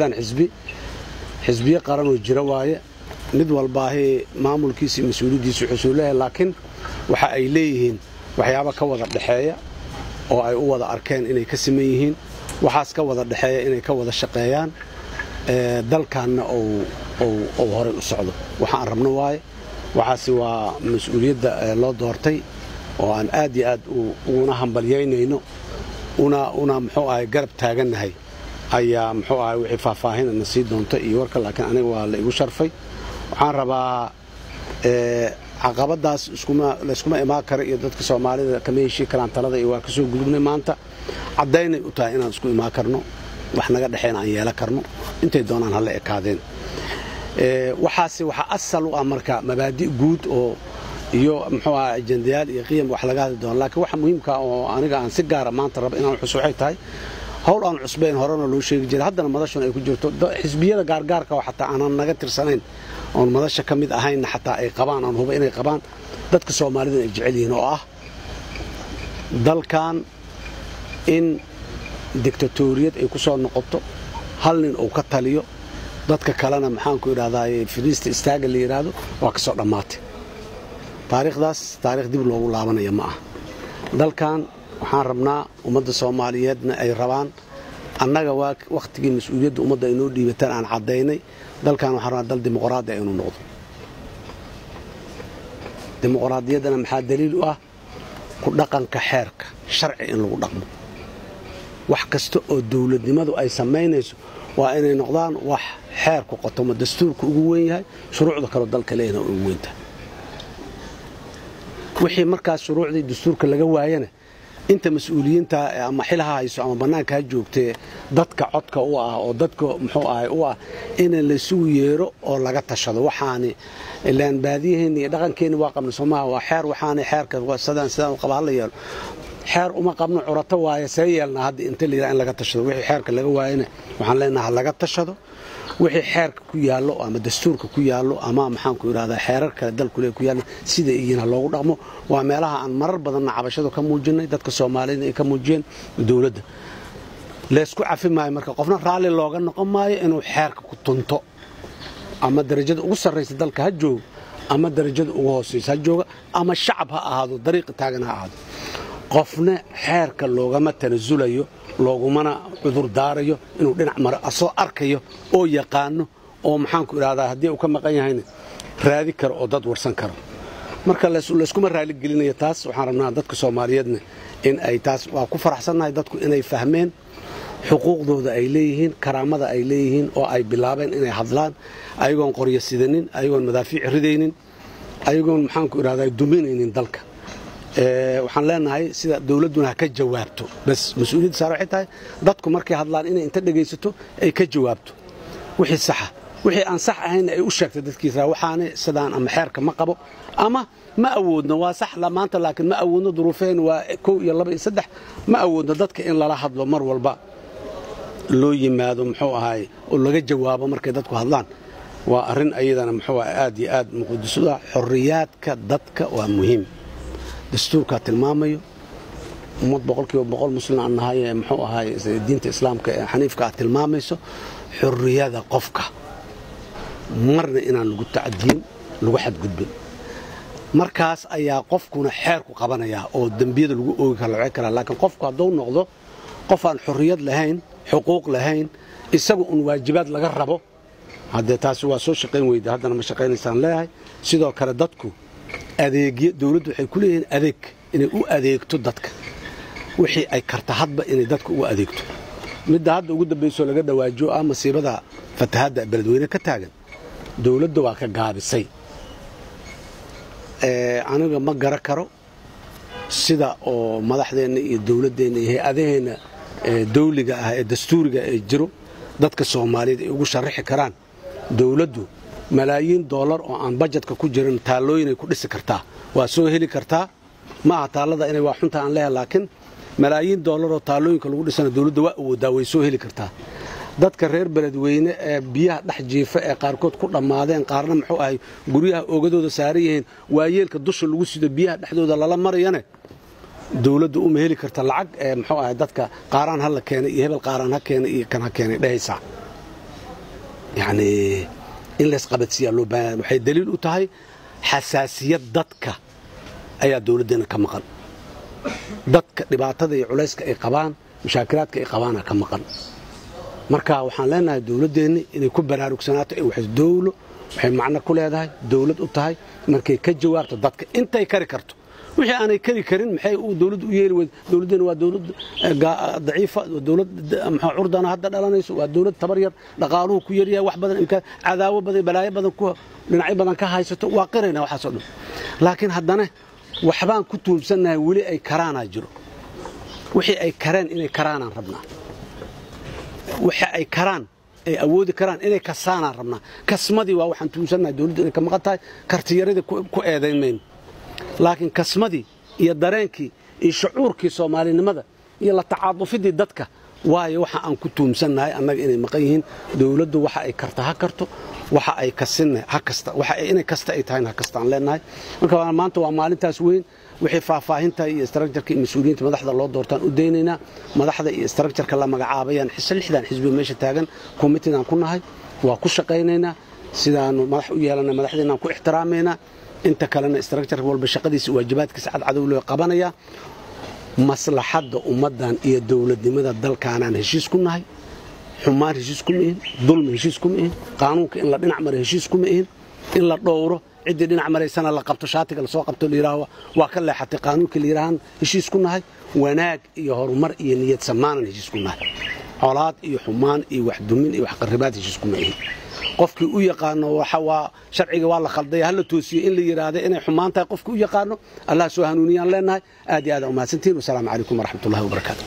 dan xisbi xisbiye qaranoo jira waaye mid walbaahi mas'uuliyaddiisa wuxuu leeyahay laakiin waxa ay leeyihiin waxyaabo ka wada dhexeeya oo ay u wada arkeen inay ka siman yihiin waxaas ka wada dhexeeya inay ka wada shaqeeyaan dalkanna uu horay u socdo. Waxaan rabno waaye waxaase waa mas'uuliyadda loo doortay oo aan aad iyo aad uguna hambalyaynayno una muxuu ahay garab taagannahay ayaa muxuu ahay wixii faahfaahinana sii doonta iyo warka laakiin aniga waa la igu sharfay. Waxaan rabaa caqabadaas layskuma imaan kara iyo dadka soomaalida kama heshii karaan talada iyo waa ka soo gudubnay maanta. Caddaynay u tahay inaan isku imaan karno wax naga dhexeen aan yeelan karno. Intay doonaan hala ekaadeen. Waxaase waxaa asal u ah marka mabaadi' guud oo iyo muxuu aha ajendayaal iyo qiyam wax laga hadli doono laakiin waxa muhiimka oo aniga aan si gaara maanta raba inaan xus waxay tahay howl aan cusbayn horena loo sheegi jiray. Haddana madashuna ay ku jirto. Xisbiyada gaargaarka oo xataa aanan naga tirsanayn oon madasha ka mid ahaynna xataa ay qabaan aan huba inay qabaan dadka soomaalida ay jecel yihiin oo ah dalkan in dictatoriyad ay ku soo noqoto hal nin uu ka taliyo dadka kalena maxaanku idhahdaay firiista istaaga la yidhaahdo waa ka soo dhammaatay. Taariikhdaas taarikh dib loogu laabanaya ma ah. Dalkan waxaan rabnaa ummadda soomaaliyeedna ay rabaan annaga waa wakhtigii mas'uuliyadda ummadda aynoo dhiibataan aan caddaynay. Dalkan waxaan rabnaa dal dimuqraadi inuu noqdo. Dimuqraadiyaddana maxaa daliil u ah? Ku dhaqanka xeerka sharci in lagu dhaqmo. Wax kasta oo dowladnimadu ay samaynayso waa inay noqdaan wax xeerku qotomo dastuurka ugu weyn yahay? Shuruucda kaleo dalka leeyana ugu weyntahay. Wixii markaas shuruucdii dastuurka laga waayana inta mas'uuliyiinta ama xilaha hayso ama bannaanka ha joogtee dadka codka u ah oo dadka muxuu ahay u ah in laysugu yeero oo laga tashado. Waxaani ilaan baadiyaheenni iyo dhaqankeenni waa qabna soomaha waa xeer waxaani xeerka sidaan sidaan qaba. Hala yeelo xeer uma qabno curato waaye see yeelnaa hadda inta la yidhaha in laga tashado. Wixii xeerka laga waayana waxaan leenaha laga tashado wixii xeerka ku yaallo ama dastuurka ku yaallo ama maxaanku idhahdaa xeerar kale dalkule ku yaallo sida iyiin ha loogu dhaqmo. Waa meelaha aan marar badanna cabashadu ka muujinay dadka soomaalida ay ka muujiyeen dowladda. Laysku cafi maayo marka qofna raalli looga noqon maayo inuu xeerka ku tunto ama darajada ugu sarraysa dalka ha joogo ama darajada ugu hoosaysa ha jooga ama shacab ha ahaado dariiqa taagan ha ahaado. Qofna xeerka loogama tanasulayo loogumana cudur daarayo inuu dhinac maro asoo arkayo oo yaqaano oo maxaanku idhahdaa haddii uu ka maqan yahayna raadi karo oo dad warsan karo. Marka layskuma raaligelinayo taas waxaan rabnaa dadka soomaaliyeedna in ay taas waa ku faraxsannahay dadku inay fahmeen xuquuqdooda ay leeyihiin karaamada ay leeyihiin oo ay bilaabeen inay hadlaan ayagoon qoryo sidanin ayagoon madaafiic ridaynin ayagoon maxaanku idhahdaa duminaynin dalka waxaan leenahay sida dowladduna ha ka jawaabto. Bas mas'uuliyadda saar waxay tahay dadku markay hadlaan inay inta dhegaysato ay ka jawaabto. Wixii saxa wixii aan sax ahayn ay u sheegtay dadkiisa waxaana sidaan ama xeerka ma qabo ama ma awoodno waa sax maanta laakiin ma awoodno duruufeen waa kow iyo laba iyo saddex ma awoodno dadka in lala hadlo mar walba. Loo yimaado muxuu ahaay oo laga jawaabo markay dadku hadlaan. Waa arrin ayadana muxuu aad iyo aad muqadisuda xorriyaadka dadka waa muhiim dastuurkaa tilmaamayo. Ummad boqolkiiba boqol muslim aan nahay ee muxuu ahaay diinta islaamka ee xaniifka aad tilmaamayso xorriyada qofka. Marna inaan lagu tacdiyin lagu xadgudbin. Markaas ayaa qofkuna xeerku qabanayaa oo dembiyada lagu oogi kara karaa laakiin qofku hadduu noqdo qof aan xorriyad lahayn xuquuq lahayn isaga un waajibaad laga rabo haddee taasi waa soo shaqayn weyda haddana ma shaqaynaysaan leeyahay. Sidoo kale dadku adeegyo dowladdu waxay ku leeyihiin adeeg inay u adeegto dadka. Wixii ay karta hadba inay dadka ugu adeegto. Midda hadda ugu dambaysoo laga dhawaajiyo ah masiibada fatahadda beledweyne ka taagan dowladda waa ka gaabisay. Aniga ma gara karo sida oo madaxdeenna iyo dowladdeenna iyo hay'adaheenna dawliga ah ee dastuuriga ee jiro dadka soomaaliyeed ay ugu sharaxi karaan dowladdu malaayiin doolar oo aan bajetka ku jirin taallooyinay ku dhisi kartaa. Waa soo heli kartaa. Ma aha taallada inay waa xunta aan leehay laakiin malaayiin doolaroo taallooyinka lagu dhisana dowladda waa awoodaa way soo heli kartaa. Dadka reer beledweyne ee biyaha dhex jiifa ee qaarkood ku dhammaadeen qaarna muxuu ahay guryaha oogadooda saaran yihiin waayeelka dusha lagu sido biyaha dhexdooda lala marayane dowladda uma heli karta lacag ee muxuu ahay dadka qaaraan ha la keenay iyo hebel qaaraan ha keenay iyo kan ha keenay dhehaysaa yacni in laysqabadsiiyaa loo baahan. Waxay daliil u tahay xasaasiyad dadka ayaa dowladdeena ka maqan. Dadka dhibaatada iyo culayska ay qabaan mushaakilaadka ay qabaana ka maqan. Marka waxaan leenahay dowladdeenni inay ku baraarugsanaato ee wax dowlo waxay macno ku leedahay dowlad u tahay markay ka jawaabto dadka intay kari karto wixii aanay kari karin maxay uu dowladdu u yeeli weyd waa dowlad daciifa dowlad maxaa curdana hadda dhalanayso waa dowlad tabar yar dhaqaaluhu ku yaryahay wax badan imkaan cadaawo badan balaayo badan ku dhinacyo badan ka haysato waa qirayna waxaasoo dhan. Laakiin haddana waxbaan ku tuumsannahay weli ay karaanaa jiro. Wixii ay kareen inay karaanaan rabnaa. Wixii ay karaan ay awoodi karaan inay kasaanaan rabnaa. Kasmadii waa waxaan tuumsannahay dowladdu inay ka maqan tahay kartiyaradii ku eedayn laakiin kasmadii iyo dareenkii iyo shucuurkii soomaalinimada iyo la tacaadufidii dadka waayo waxa aan ku tuumsannahay annaga inay maqan yihiin. Dowladdu waxa ay karta ha karto waxa ay kasinna ha kasta ay tahayna ha kasta aan leenahay marka maanta waa maalintaas weyn wixii faahfaahinta iyo istraakjarka mas'uuliyiinta madaxda loo doortaan u daynaynaa. Madaxda iyo istraakjarka la magacaabayaan lixdan xisbiga meesha taagan komitidaan ku nahay waa ku shaqaynaynaa. Sidaanu madax u yeelana madaxdeenaan ku ixtiraamaynaa inta kalena istraakjarka walba shaqadiisa waajibaadkiisa cadcadow loo qabanayaa maslaxadda ummaddan iyo dowladnimada dalkaanaan heshiis ku nahay xumaan heshiis kuma ihin dulmi heshiis kuma ihin qaanuunka in la dhinac mara heshiis kuma ihin in la dhowro ciddii dhinac maraysana la qabto shaatiga la soo qabto layidhaaho waa ka leexatay qaanuunkii layidhaahaan heshiis ku nahay wanaag iyo horumar iyo niyad samaanan heshiis ku nahay colaad iyo xumaan iyo waxdumin iyo waxqarribaad heshiis kuma ihin qofkii u yaqaano waa sharciga waa la khaldaya hala toosiyo in la yidhaahda inay xumaan tahay qofkii u yaqaano allah soo hanuuniyaan leenahay. Aad iyo aad umahadsantihin wasalaamu calaykum waraxmat ullahi wabarakaatu